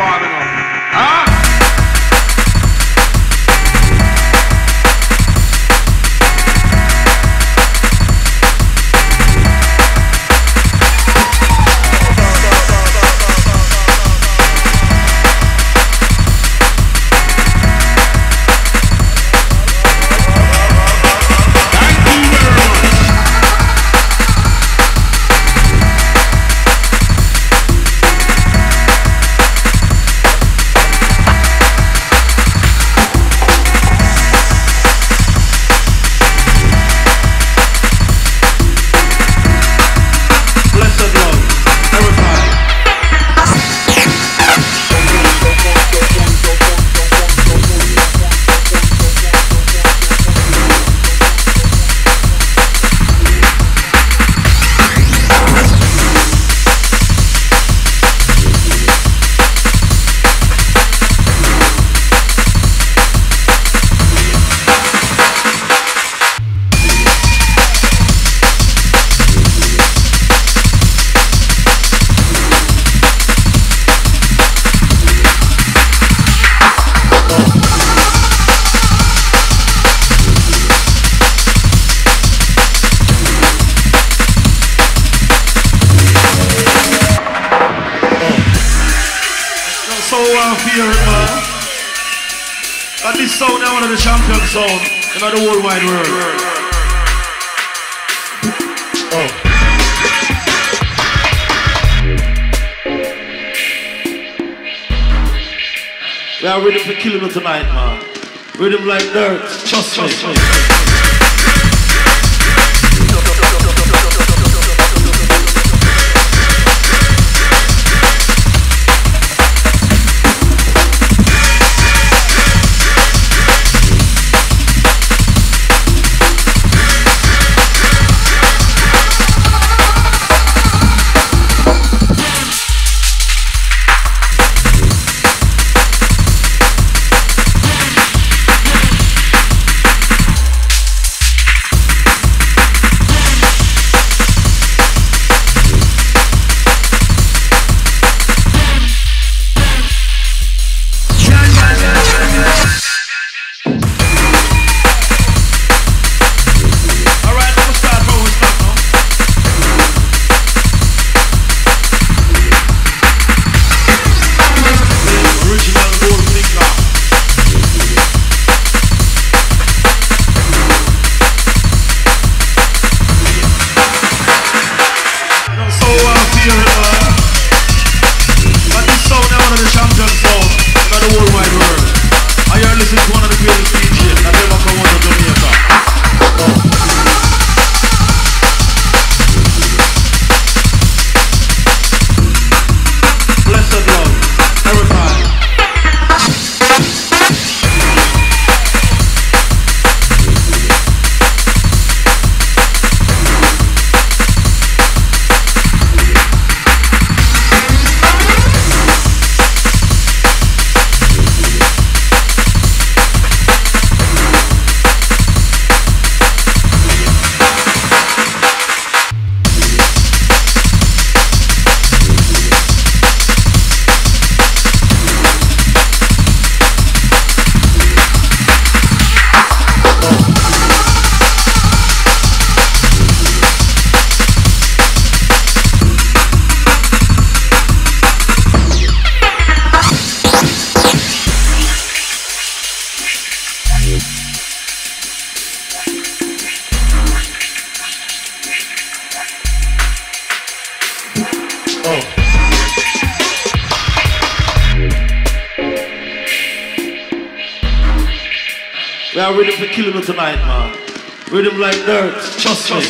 octagonal. Fear River. But this sound now one of the champion sound in the worldwide world. Oh. We are ready for killing tonight, man. Rhythm like dirt, trust, trust me. me. Are ready for killing you tonight, man. Rhythm like dirt. Trust me.